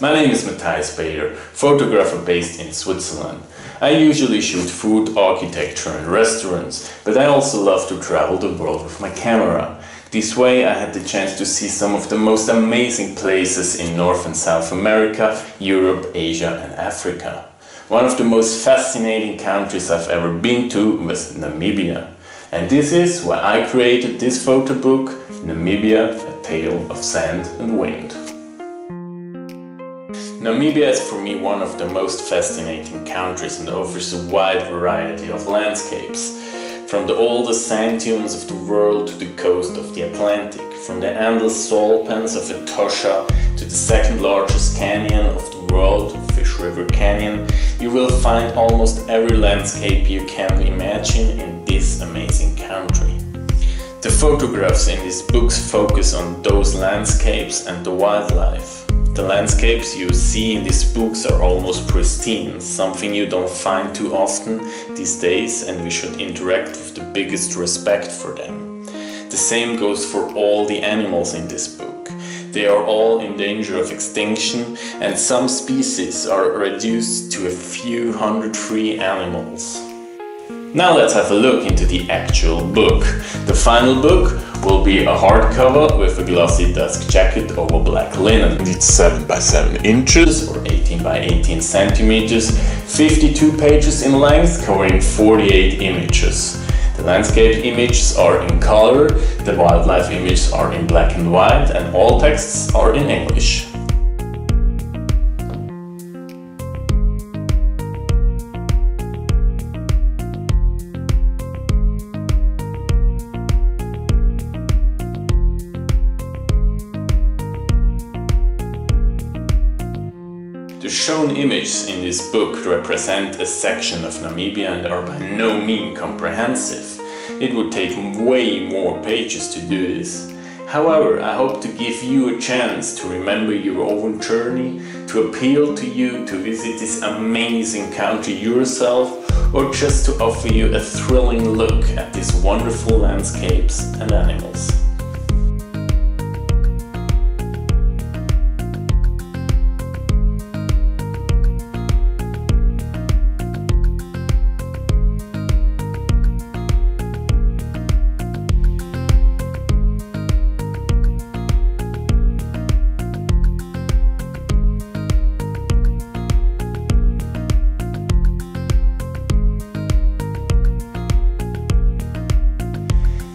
my name is Matthias Bader, photographer based in Switzerland. I usually shoot food, architecture and restaurants, but I also love to travel the world with my camera. This way I had the chance to see some of the most amazing places in North and South America, Europe, Asia and Africa. One of the most fascinating countries I've ever been to was Namibia. And this is why I created this photo book, Namibia, A Tale of Sand and Wind. Namibia is for me one of the most fascinating countries and offers a wide variety of landscapes. From the oldest sand dunes of the world to the coast of the Atlantic, from the endless salt pans of Etosha to the second largest canyon of the world, Fish River Canyon, you will find almost every landscape you can imagine in this amazing country. The photographs in these books focus on those landscapes and the wildlife. The landscapes you see in these books are almost pristine, something you don't find too often these days and we should interact with the biggest respect for them. The same goes for all the animals in this book. They are all in danger of extinction and some species are reduced to a few hundred free animals. Now let's have a look into the actual book. The final book will be a hardcover with a glossy dust jacket over black linen. It's 7 by 7 inches or 18 by 18 centimeters, 52 pages in length covering 48 images. The landscape images are in color, the wildlife images are in black and white and all texts are in English. Shown images in this book represent a section of Namibia and are by no means comprehensive. It would take way more pages to do this. However, I hope to give you a chance to remember your own journey, to appeal to you to visit this amazing country yourself, or just to offer you a thrilling look at these wonderful landscapes and animals.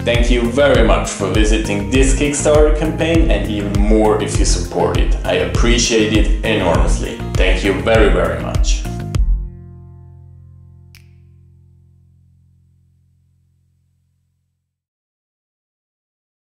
Thank you very much for visiting this Kickstarter campaign and even more if you support it. I appreciate it enormously. Thank you very very much.